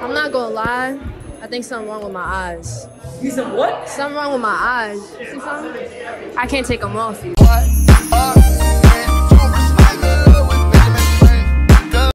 I'm not gonna lie. I think something wrong with my eyes. You said what? Something wrong with my eyes. See something? I can't take them off you.